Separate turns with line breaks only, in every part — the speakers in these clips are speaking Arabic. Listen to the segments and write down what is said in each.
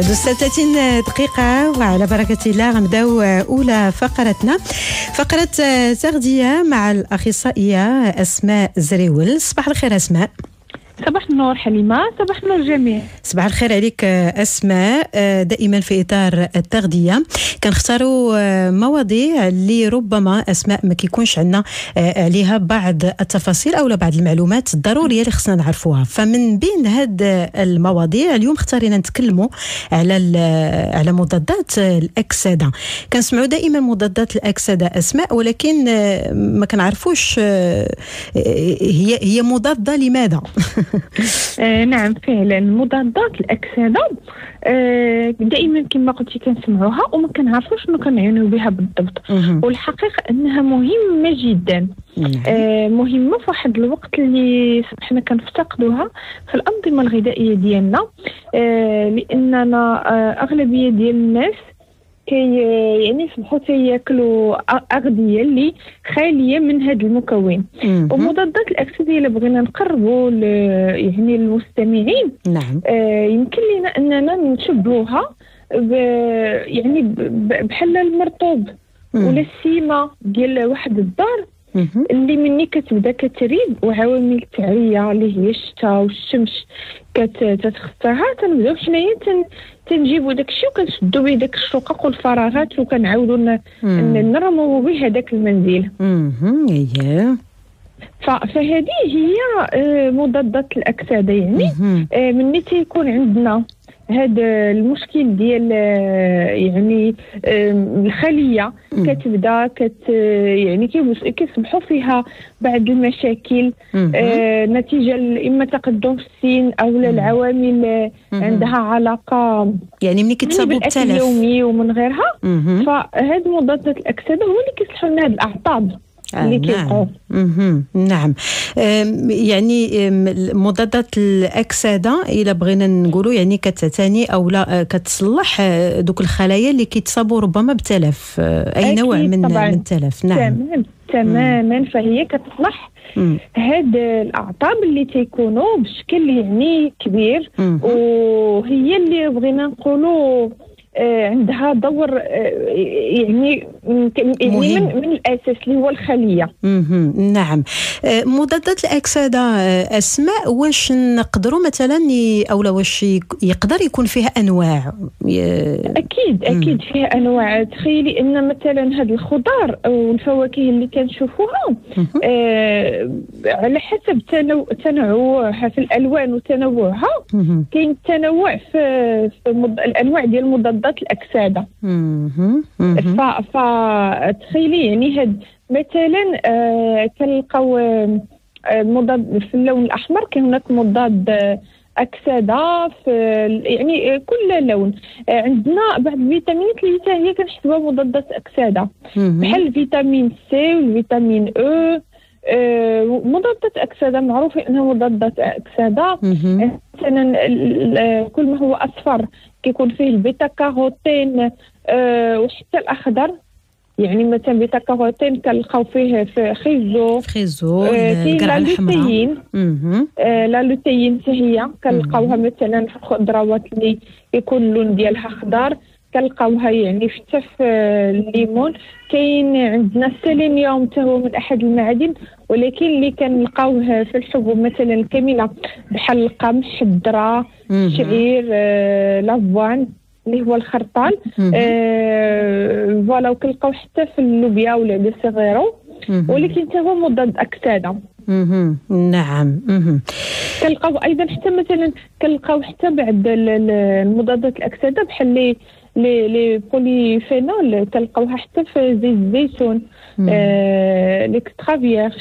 36 دقيقة وعلى بركة الله غنبداو أولى فقرتنا. فقرة تغذية مع الأخصائية أسماء زريول. صباح الخير أسماء.
صباح النور حليمة صباح النور جميع
صباح الخير عليك أسماء دائما في إطار التغذية. كنختاروا مواضيع اللي ربما أسماء ما كيكونش عندنا عليها بعض التفاصيل أو بعض المعلومات الضرورية اللي خصنا نعرفوها. فمن بين هاد المواضيع اليوم اختارينا نتكلموا على على مضادات الأكسدة. كنسمعوا دائما مضادات الأكسدة أسماء ولكن ما كنعرفوش هي هي مضادة لماذا؟
آه نعم فعلا. مضادات الأكسدة آه دائما كما قلتي كنسمعوها وما كنعرفوش شنو كنعنيو بها بالضبط. والحقيقة أنها مهمة جدا.
نعم.
آه مهمة في واحد الوقت اللي صبحنا كنفتقدوها في الأنظمة الغذائية ديالنا آه لأننا أغلبية ديال الناس كي يعني يصبحوا تياكلوا أغذية اللي خالية من هذا المكون. ومضادات الاكسده إلا بغينا نقربوا يعني المستمعين
نعم.
آه يمكن لنا أننا نشبهوها ب يعني بحال المرطوب. ولا السيمة ديال واحد الدار اللي مني كتبدا كتريب وعوامل التعريه اللي هي الشتاء والشمس. كتخسرها تنبدأو حنايا تن تنجيبوا داك الشيء وكنشدوا به داك الشقق والفراغات وكنعاودوا نرموا به هذاك المنزل
اييه
فهذه هي مضادات الأكسدة يعني مني تيكون عندنا. هذا المشكل ديال يعني الخلية كتبدأ كت يعني كيصبحوا فيها بعض المشاكل آه نتيجة إما تقدم في السن أو العوامل عندها علاقة
يعني ملي كتصابوا
بالتلف اليومي ومن غيرها. فهاد مضادات الأكسدة هو اللي كيصلحوا لنا هاد الاعصاب اللي
نعم. نعم. يعني مضادات الأكسدة إلا بغينا نقولوا يعني كتعتني أو لا كتصلح دوك الخلايا اللي كيتصابوا ربما بتلف أي نوع من
طبعاً.
من التلف. نعم.
تمام. تماما. فهي كتصلح هاد الاعصاب اللي تيكونوا بشكل يعني كبير
مم.
وهي اللي بغينا نقولوا عندها دور آه يعني يعني. من, من الأساس اللي هو
الخلية. نعم آه، مضادات الأكسدة آه، أسماء واش نقدروا مثلا أو لا واش يقدر يكون فيها أنواع
أكيد أكيد فيها أنواع تخيلي أن مثلا هاد الخضار والفواكه اللي كنشوفوها. آه على حسب تنوع تنوعها في الألوان وتنوعها. كاين التنوع في, في. الأنواع ديال مضادات الأكسدة. فتخيلي يعني هاد مثلا آه كنلقاو آه، مضاد في اللون الأحمر كاين هناك مضاد آه، أكسدة في يعني آه، كل لون عندنا بعض الفيتامينات اللي حتى هي كنحسبوها مضادات
أكسدة.
بحال الفيتامين سي والفيتامين E آه، مضادات أكسدة معروفة إنها مضادات أكسدة.
مهم.
مثلا ال- كل ما هو أصفر كيكون فيه البيتا كاروتين آه، وحتى الأخضر. يعني مثلا بيتا كاروتين كنلقاو فيه في خيزو.
خيزو
آه،
القرعه الحمراء.
لوتيين. آه، لا لوتيين حتى هي كنلقاوها مثلا في الخضروات اللي يكون اللون ديالها خضر كنلقاوها يعني حتى في آه، الليمون. كاين عندنا السيلينيوم حتى هو من أحد المعادن. ولكن اللي كنلقاوه في الحبوب مثلا الكامله بحال القمح
الذرة.
الشعير آه، لافوان اللي هو الخرطال. آه، voilà وكنلقاو حتى في اللوبيا ولا سيغيرو
مهم.
ولكن حتى هو مضاد
أكسدة. نعم.
كنلقاو أيضا حتى مثلا كنلقاو حتى ال- المضادات الأكسدة بحال les les les polyphénols كنلقاوها حتى في زيت الزيتون
مم.
آه l'extra
vierge.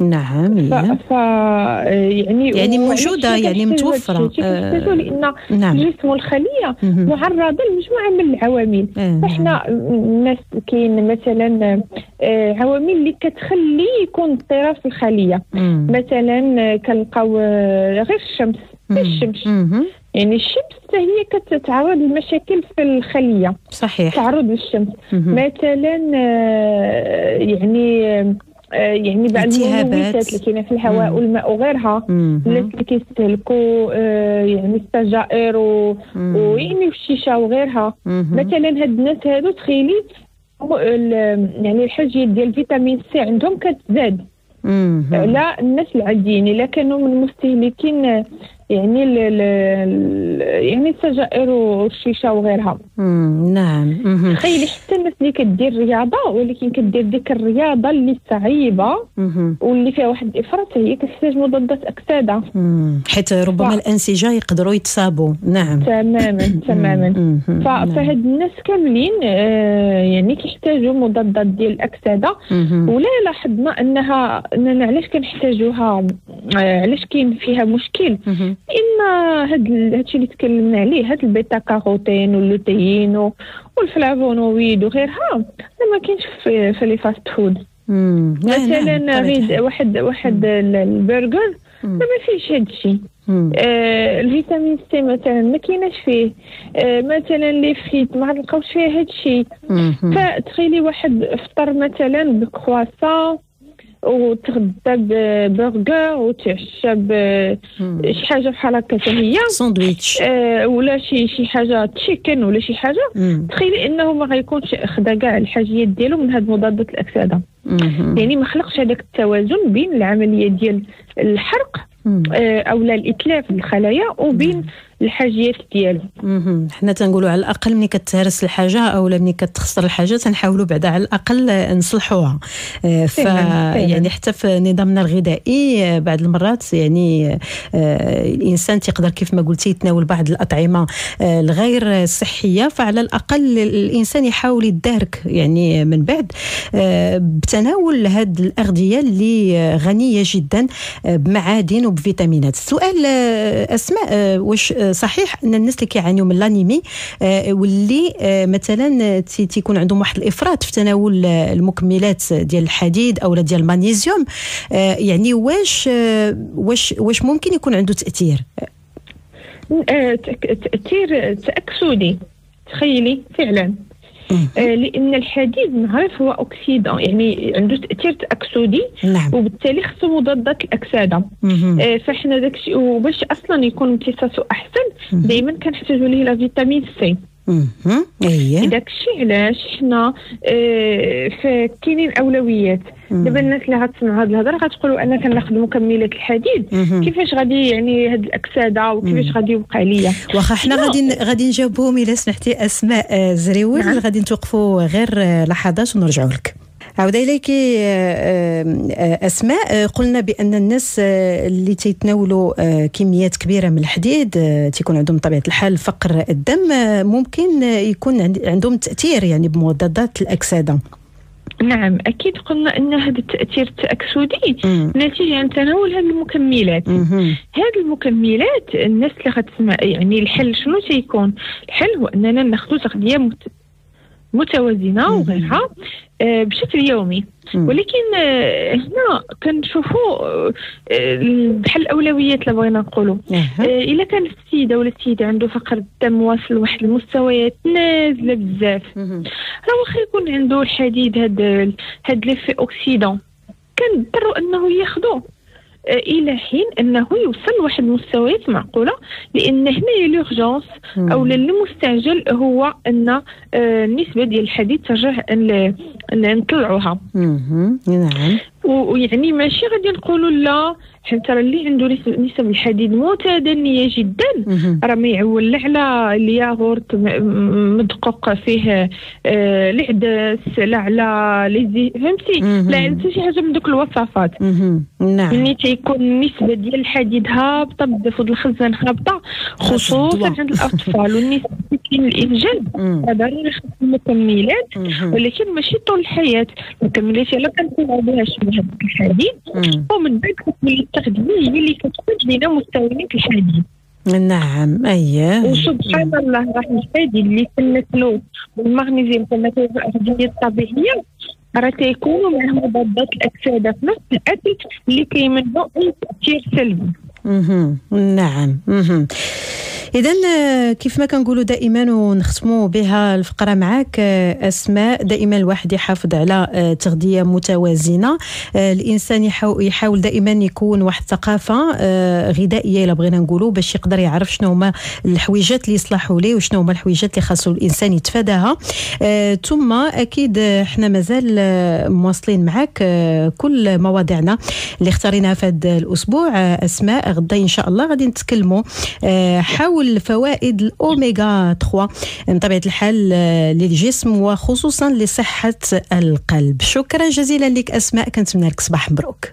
نعم
ف. ف يعني
يعني يعني
هاد الشيء؟
متوفرة.
كنحتاجو لأن
نعم
الجسم
والخلية.
معرضة لمجموعة من العوامل
آه.
فإحنا الناس كاين مثلا آه، عوامل اللي كتخلي يكون اضطراب في الخلية
مم.
مثلا آه، كنلقاو آه، غير الشمس. الشمس. يعني الشمس حتى هي كتتعرض لمشاكل في الخلية.
صحيح.
تعرض للشمس. مثلا آه، يعني آه، يعني بعض الملوثات اللي كاينة في الهواء والماء وغيرها. الناس اللي كيستهلكوا يعني السجائر ويعني الشيشه وغيرها. مثلا هاد الناس هادو تخيلي يعني الحاجيات ديال فيتامين سي عندهم كتزاد. لا الناس العاديين إلا كانوا من مستهلكين يعني ال ال يعني السجائر والشيشه وغيرها.
نعم.
تخيلي حتى الناس اللي كدير رياضة ولكن كدير ديك الرياضة اللي صعيبة واللي فيها واحد الإفراط هي كتحتاج مضادات أكسدة.
حيت ربما ف... الأنسجة يقدروا يتصابوا. نعم.
تماما تماما. فهاد الناس كاملين آه يعني كيحتاجوا مضادات ديال الاكسده ولا لاحظنا أنها أننا علاش كنحتاجوها؟ آه علاش كاين فيها مشكل؟ إما هاد هادشي اللي تكلمنا عليه هاد البيتا كاروتين واللوتيين والفلافونويد وغيرها ما كاينش في, في les fast food مثلا غيد واحد واحد البرجر ما فيهش هادشي آه الفيتامين سي مثلا ما كايناش فيه. آه مثلا les frites ما غنلقاوش فيه هادشي فتخيلي واحد فطر مثلا بكرواسون وتغدى ببرجر وتعشى بشي حاجة بحال هكا هي.
ساندويتش.
آه ولا شي شي حاجة chicken ولا شي حاجة. تخيلي إنه ما غيكونش خدا كاع الحاجيات ديالو من هاد مضادات الأكسدة. يعني ما خلقش هذاك التوازن بين العملية ديال الحرق آه، أو الإتلاف الخلايا وبين الحاجيات ديالو.
حنا تنقولوا على الأقل ملي كتهرس الحاجة أو ملي كتخسر الحاجة تنحاولوا بعدا على الأقل نصلحوها. آه، ف يعني حتى في نظامنا الغذائي آه، بعض المرات يعني الإنسان تيقدر كيف ما قلتي يتناول بعض الأطعمة الغير صحية فعلى الأقل الإنسان يحاول يدارك يعني من بعد. بتناول هذه الأغذية اللي غنية جدا بمعادن وبفيتامينات. السؤال آه، أسماء آه، واش آه، صحيح أن الناس اللي كيعانيوا من لانيمي واللي مثلا تيكون عندهم واحد الإفراط في تناول المكملات ديال الحديد أو ديال المغنيسيوم يعني واش واش واش ممكن يكون عنده تأثير؟
تاثير تاكسدي تخيلي فعلا. آه لأن الحديد نعرف هو oxydant يعني عنده تأثير تاكسدي
نعم.
وبالتالي خصو مضادات الأكسدة. آه فإحنا داكشي وباش أصلا يكون امتصاصه أحسن دائما كنحتاجوا ليه la vitamine C.
إيه.
داك الشيء علاش حنا آه فكاينين أولويات. دابا الناس اللي غتسمع هذه الهضرة غتقولوا أنا كناخذ مكملات الحديد. كيفاش غادي يعني هاد الاكسده وكيفاش غادي يوقع ليا؟
واخا حنا غادي غادي نجاوبهم إلا سمحتي أسماء آه، زريول نعم. غادي نتوقفوا غير آه، لحظات ونرجعوا لك. عودة إليك آه، أسماء. قلنا بأن الناس اللي تيتناولوا كميات كبيرة من الحديد تيكون عندهم طبيعة الحال فقر الدم ممكن يكون عندهم تأثير يعني بمضادات الأكسدة.
نعم أكيد قلنا إن هذا التأثير التأكسدي نتيجة عن تناول هذه المكملات هذه المكملات الناس اللي غتسمع يعني الحل شنو تيكون؟ الحل هو أننا ناخذ تغذية متوازنة وغيرها آه، بشكل يومي. ولكن آه، هنا كنشوفوا آه، بحال الأولويات اللي بغينا نقولوا. إلا كان السيدة ولا السيده عنده فقر الدم واصل لواحد المستويات نازلة بزاف. راه واخا يكون عنده الحديد هاد هاد l'effet oxydant كنضطروا أنه ياخذوه إلى حين أنه يوصل لواحد المستويات معقولة لأن هنا لورجونس أو المستعجل هو أن النسبة ديال الحديد ترجع نطلعوها.
نعم.
ويعني ماشي غادي نقولوا لا. حيت راه اللي عنده نسب الحديد متدنية جدا. راه ما يعول. لا على الياغورت مدقوق فيه آه العدس لا على لي فهمتي لا حتى شي حاجة من دوك الوصفات.
نعم.
يعني تيكون النسبة ديال الحديد هابطة بزاف الخزان هابطة خصوصا عند الأطفال. والنسبة كاين الانجاب ضروري خص المكملات ولكن ماشي طول الحياة. المكملات يلا كنكونوا بها شبه الحديد ومن بعد كتولي التغذيه هي اللي كتخرج لنا مستويات الحديد
نعم اييه
وسبحان الله راه الحديد اللي كناكلو والمغنيسيوم كناكلو في الأغذية الطبيعية. راه تيكونوا معاه مضادات الأكسدة في نفس الأكل اللي كيمنعوا أي تأثير سلبي.
نعم. اذا آه، كيف ما كنقولوا دائما ونختموا بها الفقرة معك آه، أسماء دائما الواحد يحافظ على آه، تغذية متوازنة. الإنسان يحاول دائما يكون واحد الثقافة غذائية إلا بغينا نقولوا باش يقدر يعرف شنو هما الحويجات اللي يصلحوا ليه وشنو هما الحويجات اللي خاصو الإنسان يتفاداها. ثم أكيد إحنا مازال مواصلين معك كل مواضيعنا اللي اختاريناها في هذا الأسبوع أسماء غدا إن شاء الله. غادي نتكلموا حول كل فوائد الأوميغا 3 بطبيعه الحال للجسم وخصوصا لصحة القلب. شكرا جزيلا لك أسماء. كنتمنى لك صباح مبروك.